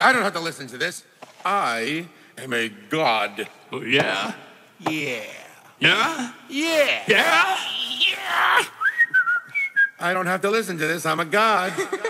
I don't have to listen to this. I am a god. Oh, yeah? Yeah. Yeah? Yeah. Yeah? I don't have to listen to this. I'm a god.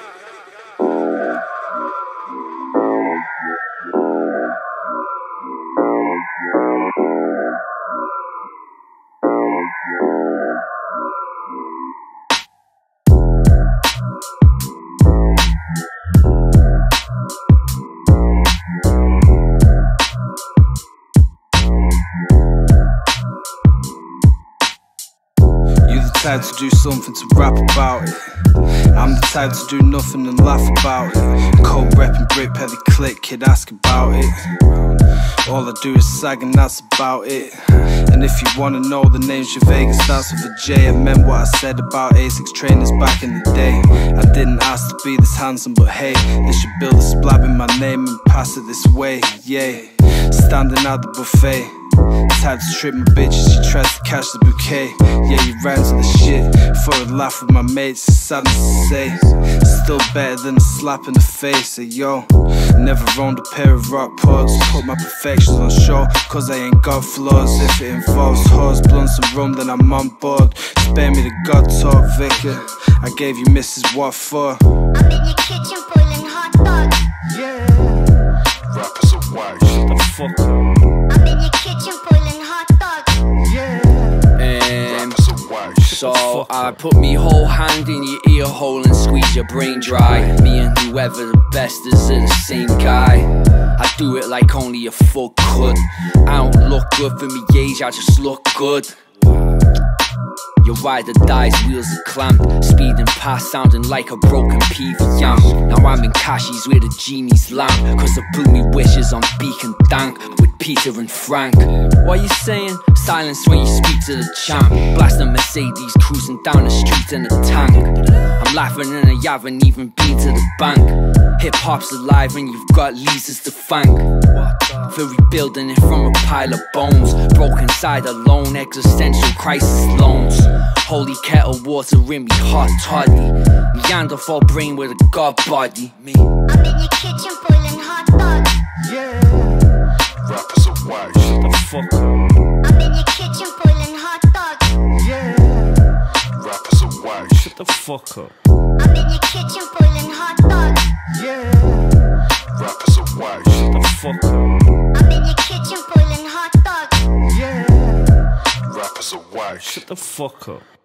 type to do something to rap about it. I'm the type to do nothing and laugh about it. Cold repping Brit Pelly click, kid ask about it. All I do is sag and that's about it. And if you wanna know the names your Vegas starts with a J, I meant what I said about A6 trainers back in the day. I didn't ask to be this handsome, but hey, they should build a splab in my name and pass it this way. Yay, standing at the buffet. Type to trip my bitches, she tries to catch the bouquet. Yeah, you ran to the shit for a laugh with my mates. It's sadness to say, still better than a slap in the face. Say yo, never owned a pair of rock pugs. Put my perfections on show, cause I ain't got flaws. If it involves hoes, blunts, and rum, then I'm on board. Spare me the God talk, vicar. I gave you Mrs. What for? I'm in your kitchen boiling hot dogs. Yeah. Rappers are white. Shut the fuck up. So I put me whole hand in your ear hole and squeeze your brain dry. Me and whoever the best is are the same guy. I do it like only a fuck could. I don't look good for me age, I just look good. Your rider dies, wheels are clamped. Speeding past, sounding like a broken PV amp. Now I'm in Kashi's with a genie's lamp. Cause I blew me wishes on Beacon Dank with Peter and Frank. What you saying? Silence when you speak to the champ. Blast a Mercedes cruising down the street in a tank. I'm laughing and I haven't even been to the bank. Hip hop's alive and you've got leases to thank. For rebuilding it from a pile of bones. Broken side alone, existential crisis loans. Holy kettle water in me, hot toddy. Neanderthal brain with a god body. Me. I'm in your kitchen boiling hot dogs. The fuck up. I'm in your kitchen boiling hot dogs. Rappers are white. Shut the fuck up. I'm in your kitchen boiling hot dogs. Rappers are white. Shut the fuck up.